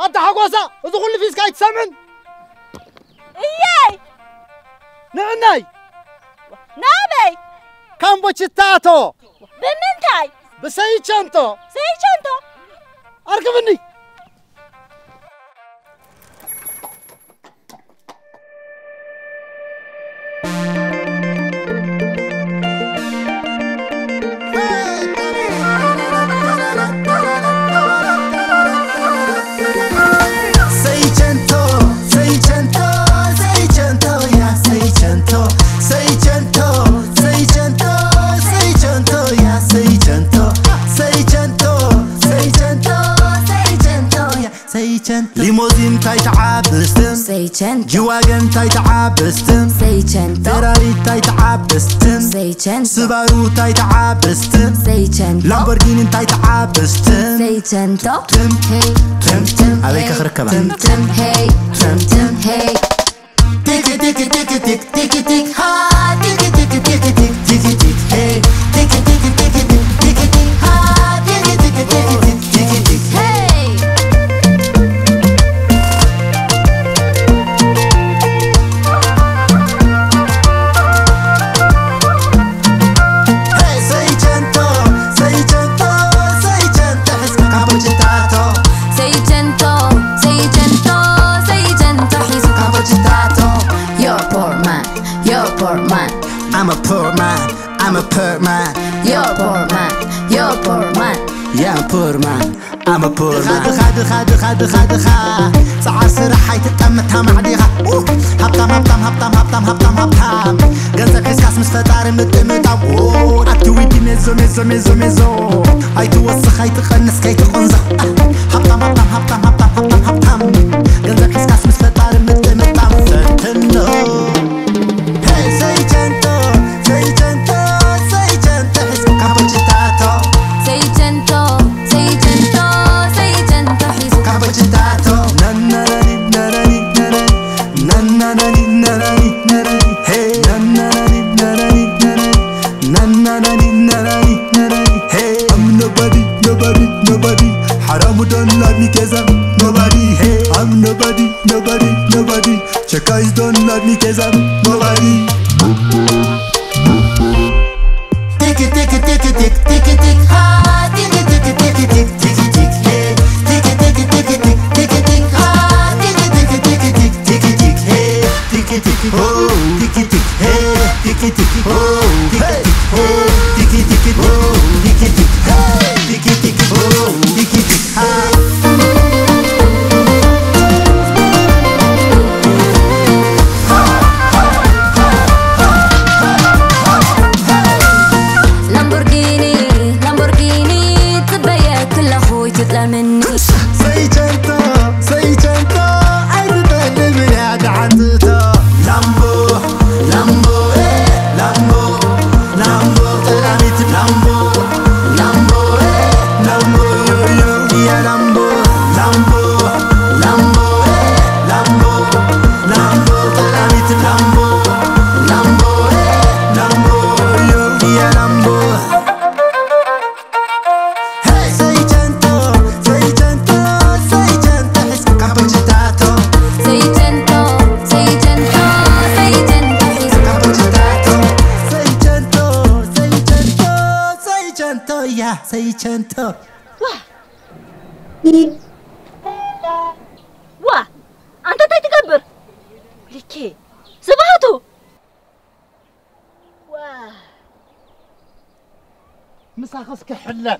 أنت حقوسة؟ إذا كل في سكاي تسمن إياي. نعناي نامي. كم بوشتاتو بمنتاي. بسيي شنطو سي seicento. Limousine تاي تعبستم Seicento, جواجن تاي تعبستم seicento, فيراري تاي تعبستم seicento, سبارو تاي تعبستم seicento, لامبورجيني تاي تعبستم seicento, تم hey, تم تم عليك tum tum hey, tum tum hey, تيكي I'm a poor man I'm a poor man you're a poor man, you're a poor man. Yeah, I'm poor man I'm a poor man دخا دخا دخا دخا دخا سعر سرح يتقمتها معديها هبطم هبطم هبطم هبطم هبطم هبطم ገንዘብ ሒዝካስ ምስ ፈጣሪ ምጥምጣው ኣብቲ ዊዲ ሜዞ ሜዞ ሜዞ ሜዞ ኣይትወስኽ ኣይትቐንስ ከይትቆንዘ ሃብታም ሃብታም ሃብታም ሃብታም narani narani narani Hey, I'm nobody, nobody, nobody Haram don't love me cause I'm nobody Hey, I'm nobody, nobody, nobody Chakais don't love me cause I'm nobody Tick it, tick it, tick it, Ha, tick it, tick it, tick it, Hey, tick it, tick it, tick it, Ha, tick it, tick it, tick it, Hey, tick it, oh, tick it, Hey, tick it, oh Lambo, Lambo, eh, Lambo, eh, yo, yeah, Lambo seicento, yeah, seicento. وا. أنت تكبر لكي. سبعته وا. مساخس كحلة.